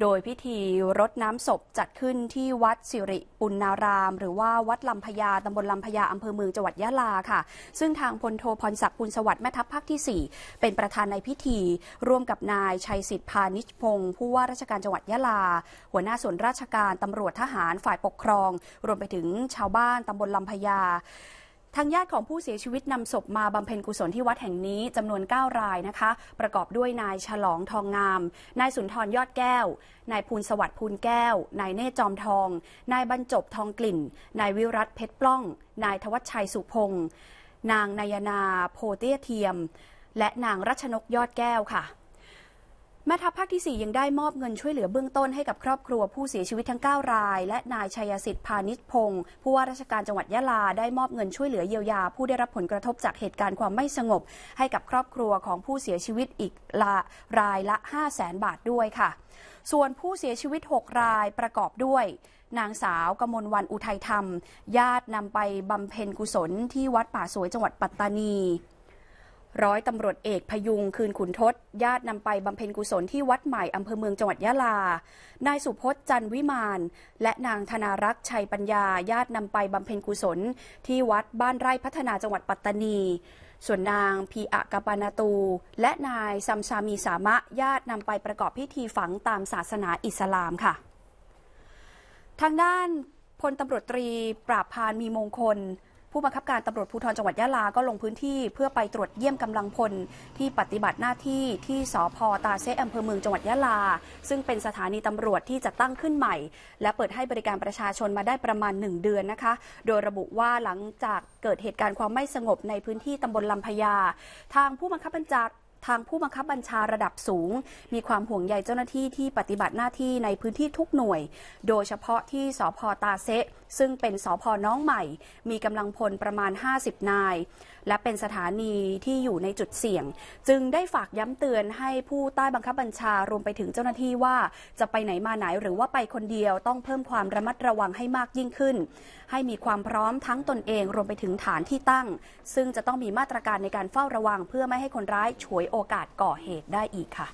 โดยพิธีรดน้ำศพจัดขึ้นที่วัดสิริปุณณาราม หรือว่าวัดลำพญาตำบลลำพญาอำเภอเมืองจังหวัดยะลาค่ะ ซึ่งทางพลโทพรศักดิ์ปุณสวัสดิ์แม่ทัพภาคที่ 4 เป็นประธานในพิธี ร่วมกับนายชัยสิทธิพานิชพงศ์ผู้ว่าราชการจังหวัดยะลา หัวหน้าส่วนราชการตำรวจทหารฝ่ายปกครอง รวมไปถึงชาวบ้านตำบลลำพญา ทางญาติของผู้เสียชีวิตนำศพมาบำเพ็ญกุศลที่วัดแห่งนี้จำนวน 9 รายนะคะ ประกอบด้วยนายฉลองทองงาม นายสุนทรยอดแก้ว นายภูลสวัสดิ์ภูลแก้ว นายเนตรจอมทอง นายบรรจบทองกลิ่น นายวิรัตเพชรปล้อง นายทวัชชัยสุพงศ์นางนายนาโพเตียเทียม และนางรัชนกยอดแก้วค่ะ แม่ทัพภาคที่ 4 ยังได้มอบเงินช่วยเหลือเบื้องต้นให้กับครอบครัวผู้เสียชีวิตทั้ง 9 ราย และนายชัยสิทธิ์พาณิชพงศ์ผู้ว่าราชการจังหวัดยะลาได้มอบเงินช่วยเหลือเยียวยา ผู้ได้รับผลกระทบจากเหตุการณ์ความไม่สงบ ให้กับครอบครัวของผู้เสียชีวิตอีกละรายละ 5 0 0แสนบาทด้วยค่ะ ส่วนผู้เสียชีวิต 6 รายประกอบด้วยนางสาวกมลวันอุทัยธรรม ญาตินำไปบำเพ็ญกุศลที่วัดป่าสวยจังหวัดปัตตานี ร้อยตำรวจเอกพยุงคืนขุนทศญาตินำไปบำเพ็ญกุศลที่วัดใหม่อำเภอเมืองจังหวัดยะลา นายสุพจน์จันวิมาน และนางธนารักษ์ชัยปัญญา ญาตินำไปบำเพ็ญกุศล ที่วัดบ้านไร่พัฒนาจังหวัดปัตตานี ส่วนนางพีอะกาปานาตู และนายซัมซามีสามะญาตินำไปประกอบพิธีฝังตามศาสนาอิสลามค่ะ ทางด้านพลตำรวจตรีปราบพานมีมงคล ผู้บังคับการตำรวจภูธรจังหวัดยะลาก็ลงพื้นที่เพื่อไปตรวจเยี่ยมกำลังพลที่ปฏิบัติหน้าที่ที่สพตาเซอำเภอเมืองจังหวัดยะลา ซึ่งเป็นสถานีตำรวจที่จะตั้งขึ้นใหม่ และเปิดให้บริการประชาชนมาได้ประมาณ 1 เดือนนะคะ โดยระบุว่าหลังจากเกิดเหตุการณ์ความไม่สงบในพื้นที่ตำบลลำพญาทางผู้บังคับบัญชา ทางผู้บังคับบัญชาระดับสูง มีความห่วงใยเจ้าหน้าที่ที่ปฏิบัติหน้าที่ในพื้นที่ทุกหน่วย โดยเฉพาะที่สพตาเซะซึ่งเป็นสพน้องใหม่ มีกำลังพลประมาณ 50 นาย และเป็นสถานีที่อยู่ในจุดเสี่ยง จึงได้ฝากย้ำเตือนให้ผู้ใต้บังคับบัญชารวมไปถึงเจ้าหน้าที่ว่า จะไปไหนมาไหนหรือว่าไปคนเดียวต้องเพิ่มความระมัดระวังให้มากยิ่งขึ้น ให้มีความพร้อมทั้งตนเองรวมไปถึงฐานที่ตั้ง ซึ่งจะต้องมีมาตรการในการเฝ้าระวังเพื่อไม่ให้คนร้ายฉวยโอกาสก่อเหตุได้อีกค่ะ